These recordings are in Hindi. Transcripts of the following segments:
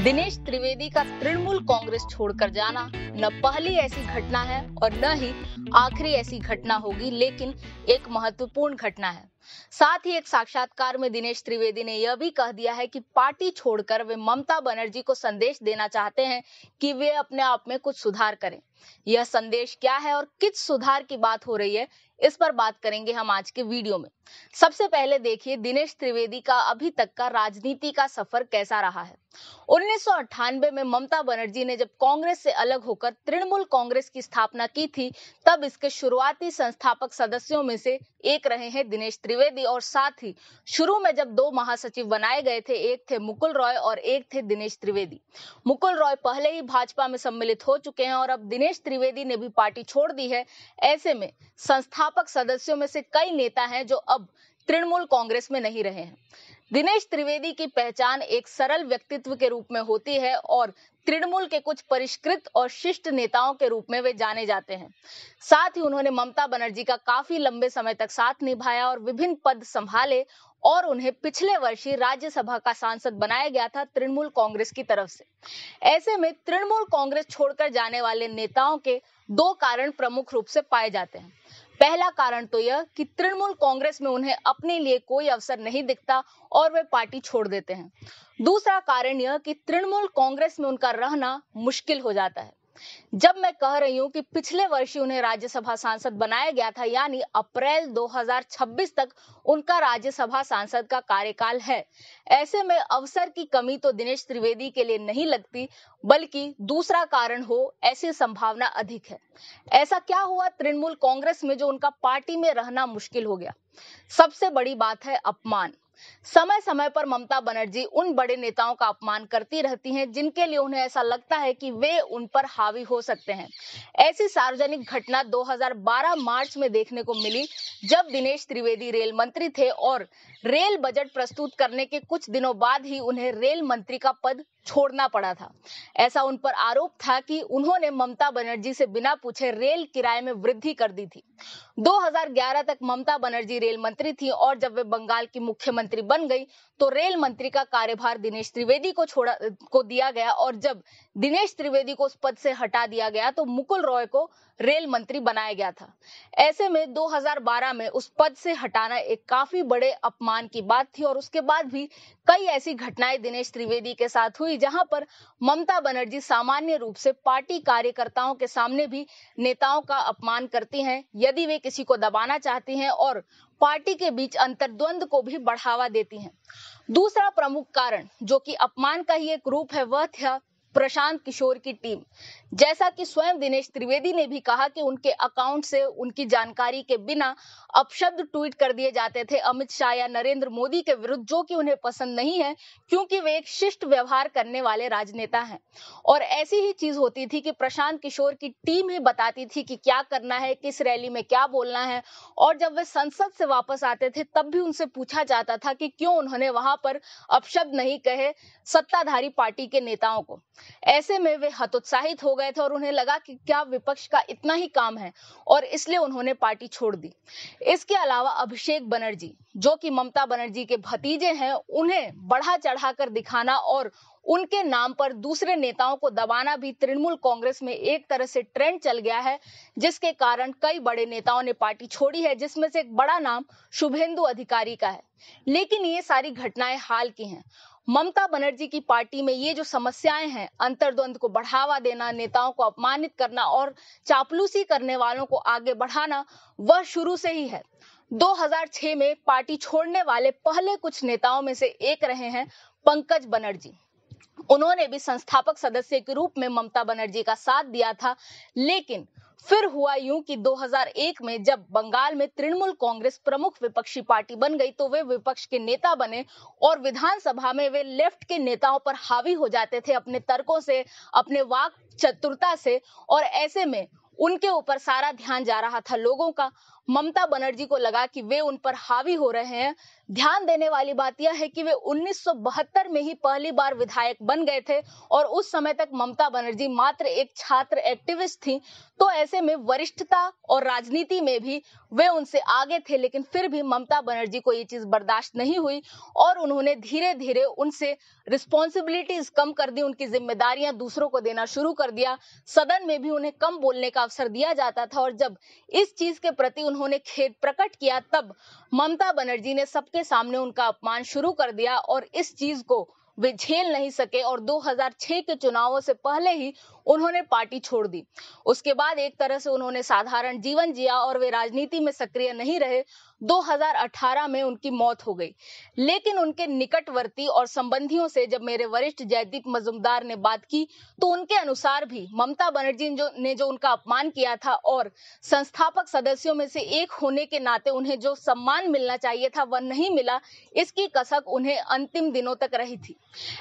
दिनेश त्रिवेदी का तृणमूल कांग्रेस छोड़कर जाना न पहली ऐसी घटना है और न ही आखिरी ऐसी घटना होगी, लेकिन एक महत्वपूर्ण घटना है। साथ ही एक साक्षात्कार में दिनेश त्रिवेदी ने यह भी कह दिया है कि पार्टी छोड़कर वे ममता बनर्जी को संदेश देना चाहते हैं कि वे अपने आप में कुछ सुधार करें। यह संदेश क्या है और किस सुधार की बात हो रही है इस पर बात करेंगे हम आज के वीडियो में। सबसे पहले देखिए, दिनेश त्रिवेदी का अभी तक का राजनीति का सफ़र कैसा रहा है? उन्नीस में ममता बनर्जी ने जब कांग्रेस से अलग होकर तृणमूल कांग्रेस की स्थापना की थी, तब इसके शुरुआती संस्थापक सदस्यों में से एक रहे हैं दिनेश त्रिवेदी और साथ ही शुरू में जब दो महासचिव बनाए गए थे, एक थे मुकुल रॉय और एक थे दिनेश त्रिवेदी। मुकुल रॉय पहले ही भाजपा में सम्मिलित हो चुके हैं और अब दिनेश त्रिवेदी ने भी पार्टी छोड़ दी है। ऐसे में संस्थापक सदस्यों में से कई नेता हैं जो अब तृणमूल कांग्रेस में नहीं रहे हैं। दिनेश त्रिवेदी की पहचान एक सरल व्यक्तित्व के रूप में होती है और तृणमूल के कुछ परिष्कृत और शिष्ट नेताओं के रूप में वे जाने जाते हैं। साथ ही उन्होंने ममता बनर्जी का काफ़ी लंबे समय तक साथ निभाया और विभिन्न पद संभाले और उन्हें पिछले वर्ष ही राज्यसभा का सांसद बनाया गया था तृणमूल कांग्रेस की तरफ़ से। ऐसे में तृणमूल कांग्रेस छोड़कर जाने वाले नेताओं के दो कारण प्रमुख रूप से पाए जाते हैं। पहला कारण तो यह कि तृणमूल कांग्रेस में उन्हें अपने लिए कोई अवसर नहीं दिखता और वे पार्टी छोड़ देते हैं। दूसरा कारण यह कि तृणमूल कांग्रेस में उनका रहना मुश्किल हो जाता है। जब मैं कह रही हूँ कि पिछले वर्ष ही उन्हें राज्यसभा सांसद बनाया गया था, यानी अप्रैल 2026 तक उनका राज्यसभा सांसद का कार्यकाल है। ऐसे में अवसर की कमी तो दिनेश त्रिवेदी के लिए नहीं लगती, बल्कि दूसरा कारण हो, ऐसी संभावना अधिक है। ऐसा क्या हुआ तृणमूल कांग्रेस में जो उनका पार्टी में रहना मुश्किल हो गया? सबसे बड़ी बात है अपमान। समय समय पर ममता बनर्जी उन बड़े नेताओं का अपमान करती रहती हैं, जिनके लिए उन्हें ऐसा लगता है कि वे उन पर हावी हो सकते हैं। ऐसी सार्वजनिक घटना 2012 मार्च में देखने को मिली, जब दिनेश त्रिवेदी रेल मंत्री थे और रेल बजट प्रस्तुत करने के कुछ दिनों बाद ही उन्हें रेल मंत्री का पद छोड़ना पड़ा था। ऐसा उन पर आरोप था कि उन्होंने ममता बनर्जी से बिना पूछे रेल किराए में वृद्धि कर दी थी। 2011 तक ममता बनर्जी रेल मंत्री थी और जब वे बंगाल की मुख्यमंत्री बन गई तो रेल मंत्री का कार्यभार दिनेश त्रिवेदी को छोड़ा, को दिया गया और जब दिनेश त्रिवेदी को उस पद से हटा दिया गया तो मुकुल रॉय को रेल मंत्री बनाया गया था। ऐसे में 2012 में उस पद से हटाना एक काफ़ी बड़े अपमान की बात थी और उसके बाद भी कई ऐसी घटनाएँ दिनेश त्रिवेदी के साथ हुई, जहाँ पर ममता बनर्जी सामान्य रूप से पार्टी कार्यकर्ताओं के सामने भी नेताओं का अपमान करती हैं, यदि वे किसी को दबाना चाहती हैं और पार्टी के बीच अंतर्द्वंद को भी बढ़ावा देती हैं। दूसरा प्रमुख कारण, जो कि अपमान का ही एक रूप है, वह था प्रशांत किशोर की टीम। जैसा कि स्वयं दिनेश त्रिवेदी ने भी कहा कि उनके अकाउंट से उनकी जानकारी के बिना अपशब्द ट्वीट कर दिए जाते थे। अमित शाह या नरेंद्र मोदी के विरुद्ध जो कि उन्हें पसंद नहीं है, क्योंकि वे एक शिष्ट व्यवहार करने वाले राजनेता हैं। और ऐसी ही चीज़ होती थी कि प्रशांत किशोर की टीम ही बताती थी कि क्या करना है, किस रैली में क्या बोलना है। और जब वे संसद से वापस आते थे, तब भी उनसे पूछा जाता था कि क्यों उन्होंने वहाँ पर अपशब्द नहीं कहे सत्ताधारी पार्टी के नेताओं को। ऐसे में वे हतोत्साहित हो गए थे और उन्हें लगा कि क्या विपक्ष का इतना ही काम है और इसलिए उन्होंने पार्टी छोड़ दी। इसके अलावा अभिषेक बनर्जी, जो कि ममता बनर्जी के भतीजे हैं, उन्हें बढ़ा चढ़ाकर दिखाना और उनके नाम पर दूसरे नेताओं को दबाना भी तृणमूल कांग्रेस में एक तरह से ट्रेंड चल गया है, जिसके कारण कई बड़े नेताओं ने पार्टी छोड़ी है, जिसमें से एक बड़ा नाम शुभेंदु अधिकारी का है। लेकिन ये सारी घटनाएँ हाल की हैं। ममता बनर्जी की पार्टी में ये जो समस्याएँ हैं, अंतर्द्वंद को बढ़ावा देना, नेताओं को अपमानित करना और चापलूसी करने वालों को आगे बढ़ाना, वह शुरू से ही है। 2006 में पार्टी छोड़ने वाले पहले कुछ नेताओं में से एक रहे हैं पंकज बनर्जी। उन्होंने भी संस्थापक सदस्य के रूप में ममता बनर्जी का साथ दिया था, लेकिन फिर हुआ यूँ कि 2001 में जब बंगाल में तृणमूल कांग्रेस प्रमुख विपक्षी पार्टी बन गई तो वे विपक्ष के नेता बने और विधानसभा में वे लेफ़्ट के नेताओं पर हावी हो जाते थे अपने तर्कों से, अपने वाक चतुरता से और ऐसे में उनके ऊपर सारा ध्यान जा रहा था लोगों का। ममता बनर्जी को लगा कि वे उन पर हावी हो रहे हैं। ध्यान देने वाली बात यह है कि वे 1972 में ही पहली बार विधायक बन गए थे और उस समय तक ममता बनर्जी मात्र एक छात्र एक्टिविस्ट थी। तो ऐसे में वरिष्ठता और राजनीति में भी वे उनसे आगे थे, लेकिन फिर भी ममता बनर्जी को ये चीज़ बर्दाश्त नहीं हुई और उन्होंने धीरे धीरे उनसे रिस्पॉन्सिबिलिटीज कम कर दी, उनकी जिम्मेदारियाँ दूसरों को देना शुरू कर दिया। सदन में भी उन्हें कम बोलने का अवसर दिया जाता था और जब इस चीज़ के प्रति उन्होंने खेद प्रकट किया, तब ममता बनर्जी ने सबके सामने उनका अपमान शुरू कर दिया और इस चीज़ को वे झेल नहीं सके और 2006 के चुनावों से पहले ही उन्होंने पार्टी छोड़ दी। उसके बाद एक तरह से उन्होंने साधारण जीवन जिया और वे राजनीति में सक्रिय नहीं रहे 2018 में उनकी मौत हो गई। लेकिन उनके निकटवर्ती और संबंधियों से जब मेरे वरिष्ठ जयदीप मजुमदार ने बात की तो उनके अनुसार भी ममता बनर्जी जो, ने जो उनका अपमान किया था और संस्थापक सदस्यों में से एक होने के नाते उन्हें जो सम्मान मिलना चाहिए था, वह नहीं मिला। इसकी कसक उन्हें अंतिम दिनों तक रही थी।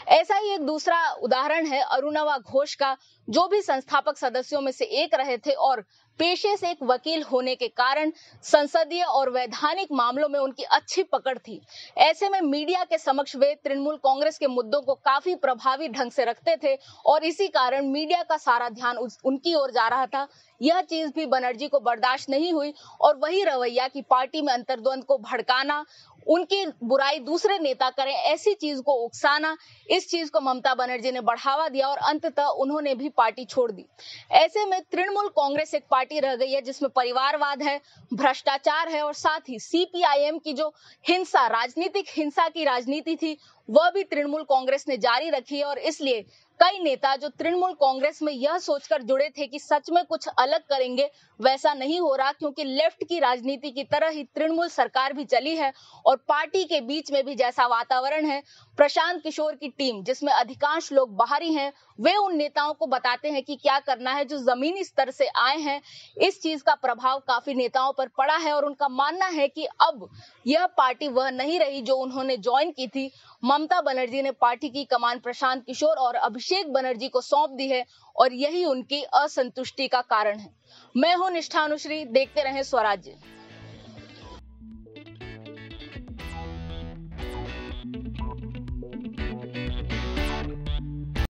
ऐसा ही एक दूसरा उदाहरण है अरुणवा घोष का जो भी संस्थापक सदस्यों में से एक रहे थे और पेशे से एक वकील होने के कारण संसदीय और वैधानिक मामलों में उनकी अच्छी पकड़ थी। ऐसे में मीडिया के समक्ष वे तृणमूल कांग्रेस के मुद्दों को काफ़ी प्रभावी ढंग से रखते थे और इसी कारण मीडिया का सारा ध्यान उनकी ओर जा रहा था। यह चीज़ भी बनर्जी को बर्दाश्त नहीं हुई और वही रवैया की पार्टी में अंतर्द्वंद को भड़काना उनकी बुराई दूसरे नेता करें, ऐसी चीज़ को उकसाना, इस चीज़ को ममता बनर्जी ने बढ़ावा दिया और अंततः उन्होंने भी पार्टी छोड़ दी। ऐसे में तृणमूल कांग्रेस एक पार्टी रह गई है जिसमें परिवारवाद है, भ्रष्टाचार है और साथ ही सीपीआईएम की जो हिंसा, राजनीतिक हिंसा की राजनीति थी वह भी तृणमूल कांग्रेस ने जारी रखी है और इसलिए कई नेता जो तृणमूल कांग्रेस में यह सोचकर जुड़े थे कि सच में कुछ अलग करेंगे, वैसा नहीं हो रहा क्योंकि लेफ़्ट की राजनीति की तरह ही तृणमूल सरकार भी चली है और पार्टी के बीच में भी जैसा वातावरण है, प्रशांत किशोर की टीम जिसमें अधिकांश लोग बाहरी हैं, वे उन नेताओं को बताते हैं कि क्या करना है जो जमीनी स्तर से आए हैं। इस चीज़ का प्रभाव काफ़ी नेताओं पर पड़ा है और उनका मानना है कि अब यह पार्टी वह नहीं रही जो उन्होंने ज्वाइन की थी। ममता बनर्जी ने पार्टी की कमान प्रशांत किशोर और अभिषेक बनर्जी को सौंप दी है और यही उनकी असंतुष्टि का कारण है। मैं हूँ निष्ठानुश्री, देखते रहे स्वराज्य।